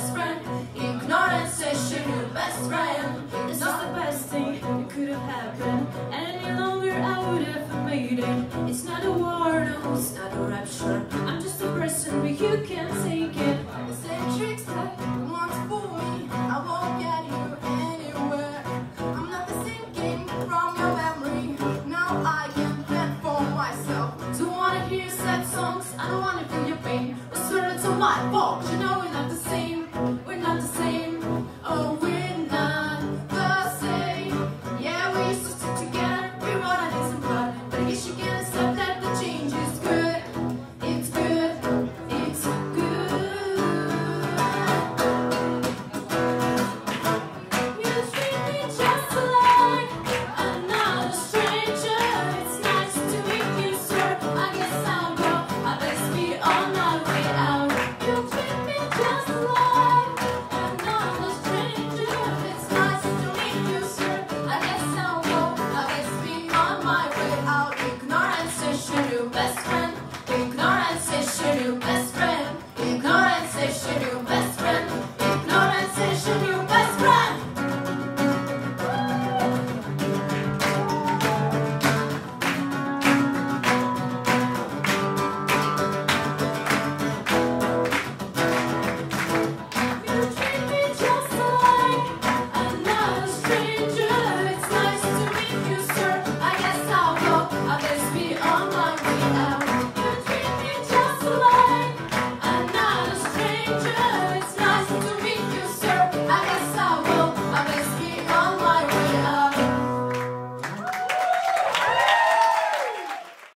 best friend. Ignorance is your best friend. It's not the best thing that could have happened. Any longer I would have made it. It's not a war, no, it's not a rapture. I'm just a person, but you can't take it. It's a that wants for me. I won't get you anywhere. I'm not the same game from your memory. Now I can plan for myself. Don't wanna hear sad songs. I don't wanna feel your pain. I swear it's all my fault. You know we're not the same to say